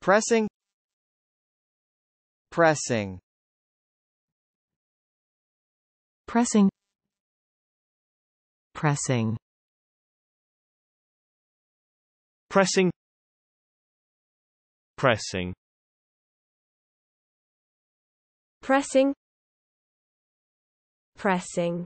Pressing. Pressing. Pressing. Pressing. Pressing. Pressing. Pressing. Pressing.